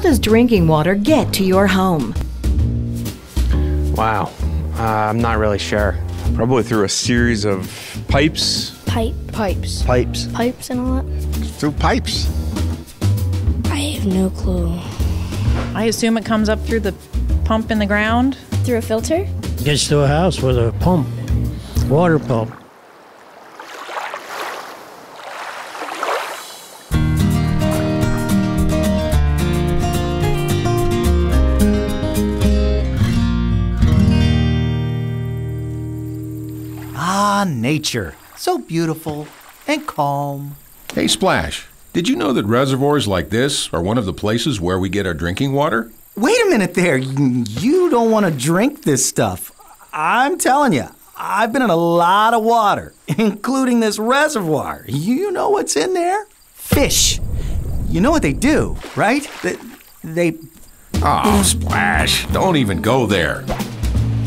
How does drinking water get to your home? Wow. Uh, I'm not really sure. Probably through a series of pipes. Pipe. Pipes. Pipes. Pipes and all that? Through pipes. I have no clue. I assume it comes up through the pump in the ground. Through a filter? Gets to a house with a pump, water pump. Ah, nature. So beautiful and calm. Hey, Splash, did you know that reservoirs like this are one of the places where we get our drinking water? Wait a minute there. You don't want to drink this stuff. I'm telling you, I've been in a lot of water, including this reservoir. You know what's in there? Fish. You know what they do, right? They. they oh, Splash, don't even go there.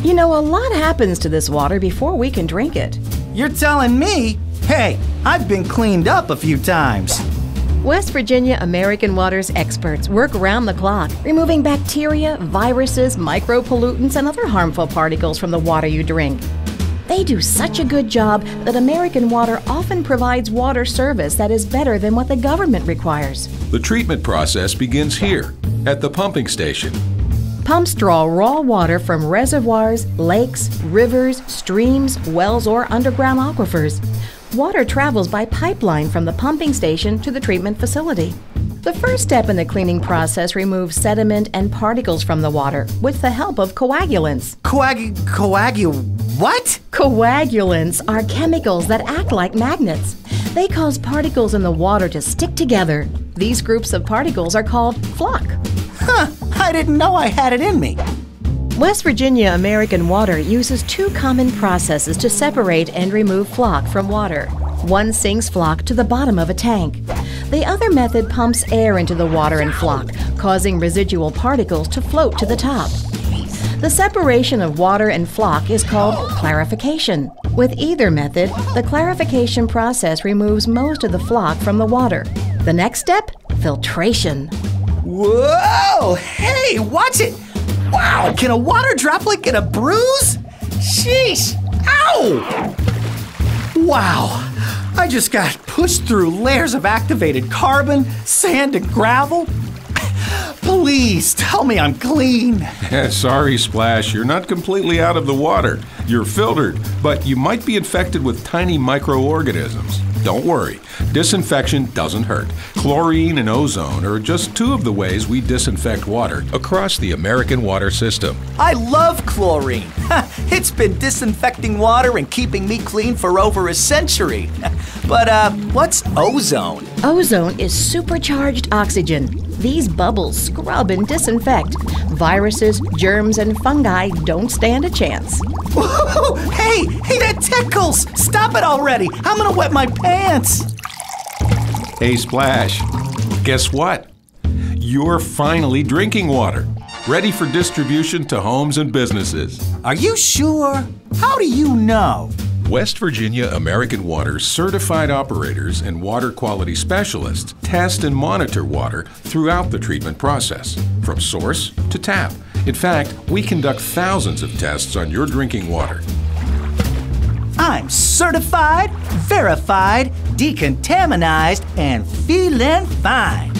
You know, a lot happens to this water before we can drink it. You're telling me? Hey, I've been cleaned up a few times. West Virginia American Water's experts work around the clock, removing bacteria, viruses, micropollutants, and other harmful particles from the water you drink. They do such a good job that American Water often provides water service that is better than what the government requires. The treatment process begins here, at the pumping station. Pumps draw raw water from reservoirs, lakes, rivers, streams, wells, or underground aquifers. Water travels by pipeline from the pumping station to the treatment facility. The first step in the cleaning process removes sediment and particles from the water with the help of coagulants. Coag. coagu. what? Coagulants are chemicals that act like magnets. They cause particles in the water to stick together. These groups of particles are called floc. Huh, I didn't know I had it in me. West Virginia American Water uses two common processes to separate and remove floc from water. One sinks floc to the bottom of a tank. The other method pumps air into the water and floc, causing residual particles to float to the top. The separation of water and floc is called clarification. With either method, the clarification process removes most of the floc from the water. The next step? Filtration. Whoa! Hey, watch it! Wow, can a water droplet get a bruise? Sheesh! Ow! Wow, I just got pushed through layers of activated carbon, sand, and gravel. Please tell me I'm clean. Sorry, Splash, you're not completely out of the water. You're filtered, but you might be infected with tiny microorganisms. Don't worry, disinfection doesn't hurt. Chlorine and ozone are just two of the ways we disinfect water across the American water system. I love chlorine. it's been disinfecting water and keeping me clean for over a century. but, uh, what's ozone? Ozone is supercharged oxygen. These bubbles scrub and disinfect. Viruses, germs, and fungi don't stand a chance. hey, hey, that tickles! Stop it already! I'm gonna wet my pants! Hey, Splash, guess what? You're finally drinking water, ready for distribution to homes and businesses. Are you sure? How do you know? West Virginia American Water certified operators and water quality specialists test and monitor water throughout the treatment process, from source to tap. In fact, we conduct thousands of tests on your drinking water. I'm certified, verified, decontaminized, and feeling fine.